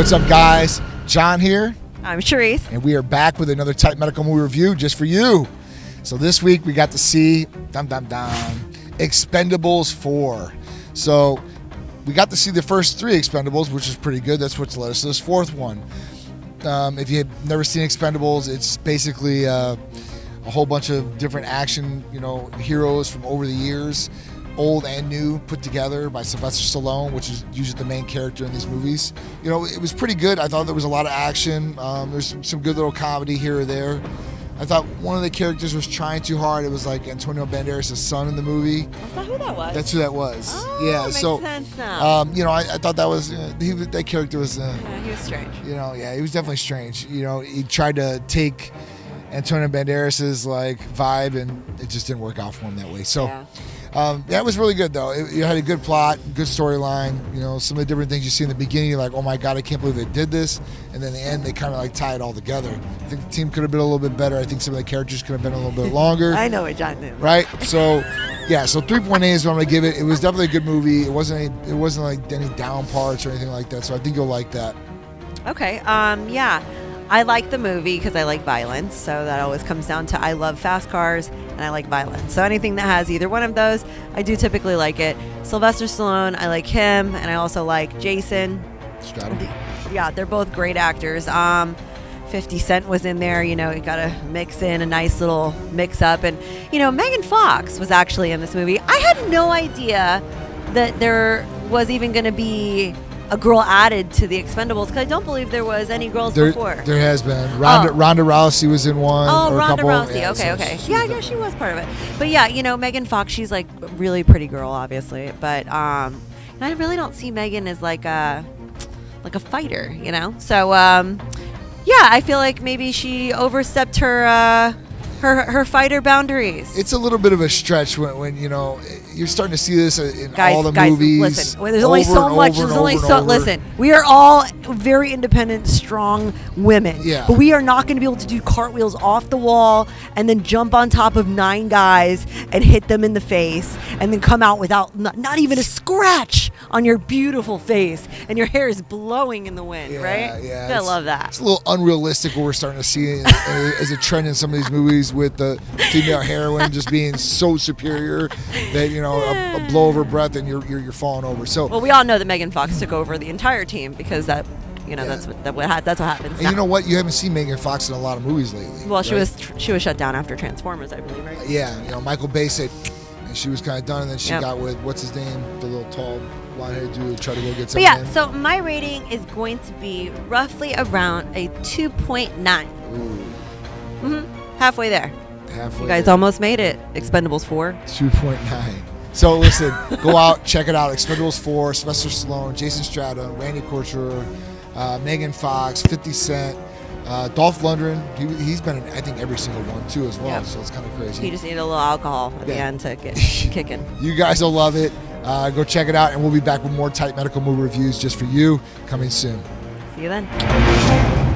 What's up, guys? John here, I'm Sharisse. and we are back with another Titan Medical movie review just for you. So this week we got to see dum dum dum Expendables 4. So we got to see the first three Expendables, which is pretty good. That's what's led us to this fourth one. Um, if you've never seen Expendables, it's basically uh, a whole bunch of different action, you know, heroes from over the years, old and new, put together by Sylvester Stallone, which is usually the main character in these movies. You know, it was pretty good. I thought there was a lot of action. Um, there's some, some good little comedy here or there. I thought one of the characters was trying too hard. It was like Antonio Banderas' son in the movie. Is that who that was? That's who that was. oh, yeah. makes so, sense now. um, you know, I, I thought that was uh, he. That character was. Uh, yeah, he was strange. you know, yeah, he was definitely strange. You know, he tried to take Antonio Banderas's like vibe, and it just didn't work out for him that way. So, Yeah. Um, that was really good though. It, it had a good plot, good storyline. You know, some of the different things you see in the beginning, you're like, oh my god, I can't believe they did this, and then the end, they kind of like tie it all together. I think the team could have been a little bit better. I think some of the characters could have been a little bit longer. I know what John knew. Right, so yeah, so 3.8 is what I'm gonna give it. It was definitely a good movie. It wasn't any, it wasn't like any down parts or anything like that. So I think you'll like that. Okay. Um. Yeah. I like the movie because I like violence. So that always comes down to I love fast cars and I like violence. So anything that has either one of those, I do typically like it. Sylvester Stallone, I like him, and I also like Jason. Stratum. Yeah, they're both great actors. Um, 50 Cent was in there, you know, you got to mix in a nice little mix up. And, you know, Megan Fox was actually in this movie. I had no idea that there was even going to be a girl added to the Expendables because I don't believe there was any girls There, before. there has been. Ronda, Oh. Ronda Rousey was in one. Oh, or a Ronda couple. Rousey. Yeah, okay, so okay. she Yeah, yeah, she was part of it. But yeah, you know, Megan Fox, she's like a really pretty girl, obviously. But um, and I really don't see Megan as like a like a fighter, you know. So um, yeah, I feel like maybe she overstepped her uh, her her fighter boundaries. It's a little bit of a stretch when, when you know you're starting to see this in guys, all the guys, movies. listen. There's only so much. There's only so. Listen, we are all very independent, strong women. Yeah. But we are not going to be able to do cartwheels off the wall and then jump on top of nine guys and hit them in the face and then come out without not, not even a scratch on your beautiful face and your hair is blowing in the wind, Yeah, right? yeah. I love that. It's a little unrealistic what we're starting to see in- as a trend in some of these movies with the female heroine just being so superior that you know a, a blow of her breath and you're, you're you're falling over. So Well, we all know that Megan Fox took over the entire team because that, you know, Yeah. that's what that, what that's what happens. and now. you know what? You haven't seen Megan Fox in a lot of movies lately. Well, she right? was tr- she was shut down after Transformers, I believe, right? Yeah, you know Michael Bay said, and she was kind of done, and then she Yep. got with what's his name, the little tall blonde haired dude, try to go get some. yeah, so my rating is going to be roughly around a 2.9. Ooh, hmm Halfway there. halfway. You guys almost made it. Expendables 4. Two point nine. So listen, go out, check it out. Expendables four, Sylvester Stallone, Jason Stratham, Randy Couture, uh, Megan Fox, Fifty Cent, uh, Dolph Lundgren. He, he's been in I think every single one too as well. Yep. So it's kind of crazy. He just needed a little alcohol at the end to get kicking. You guys will love it. Uh, go check it out, and we'll be back with more Titan Medical movie reviews just for you coming soon. See you then.